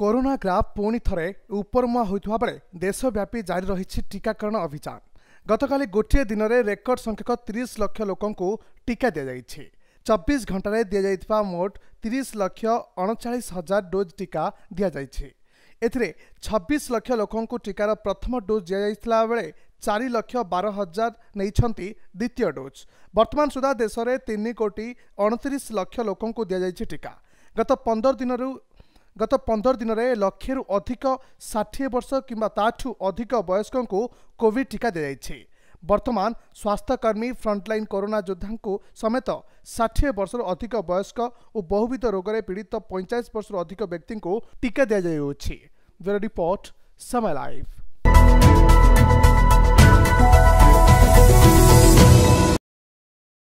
Corona graph ପୁଣି ଥରେ ଉପରମୁହାଁ ହୋଇଥିବା ବେଳେ ଦେଶବ୍ୟାପୀ ଜାରି ରହିଛି ଟିକାକରଣ ଅଭିଯାନ। ଗତକାଲି ଗୋଟିଏ ଦିନରେ ରେକର୍ଡ ସଂଖ୍ୟକ ତିରିଶ ଲକ୍ଷ ଲୋକଙ୍କୁ ଟିକା ଦିଆଯାଇଛି। ଚବିଶ ଘଣ୍ଟାରେ ଦିଆଯାଇଥିବା ମୋଟ ତିରିଶ ଲକ୍ଷ ଅଣଚାଳିଶ ହଜାର ଡୋଜ୍ ଟିକା ଦିଆଯାଇଛି। ଏଥିରେ ଛବିଶ ଲକ୍ଷ ଲୋକଙ୍କୁ ଟିକାର ପ୍ରଥମ ଡୋଜ୍ ଦିଆଯାଇଥିଲା ବେଳେ ଚାରି ଲକ୍ଷ ବାର ହଜାର ନେଇଛନ୍ତି ଦ୍ୱିତୀୟ ଡୋଜ୍। ବର୍ତ୍ତମାନ ସୁଦ୍ଧା ଦେଶରେ ତିନି କୋଟି ଅଣତିରିଶ ଲକ୍ଷ ଲୋକଙ୍କୁ ଦିଆଯାଇଛି ଟିକା। ଗତ ପନ୍ଦର ଦିନରୁ ଗତ ପନ୍ଦର ଦିନରେ ଲକ୍ଷେରୁ ଅଧିକ ଷାଠିଏ ବର୍ଷ କିମ୍ବା ତାଠୁ ଅଧିକ ବୟସ୍କଙ୍କୁ କୋଭିଡ୍ ଟିକା ଦିଆଯାଇଛି ବର୍ତ୍ତମାନ ସ୍ୱାସ୍ଥ୍ୟକର୍ମୀ ଫ୍ରଣ୍ଟଲାଇନ୍ କରୋନା ଯୋଦ୍ଧାଙ୍କୁ ସମେତ ଷାଠିଏ ବର୍ଷରୁ ଅଧିକ ବୟସ୍କ ଓ ବହୁବିଧ ରୋଗରେ ପୀଡ଼ିତ ପଇଁଚାଳିଶ ବର୍ଷରୁ ଅଧିକ ବ୍ୟକ୍ତିଙ୍କୁ ଟିକା ଦିଆଯାଉଅଛି ବ୍ୟୁରୋ ରିପୋର୍ଟ ସମୟ ଲାଇଭ୍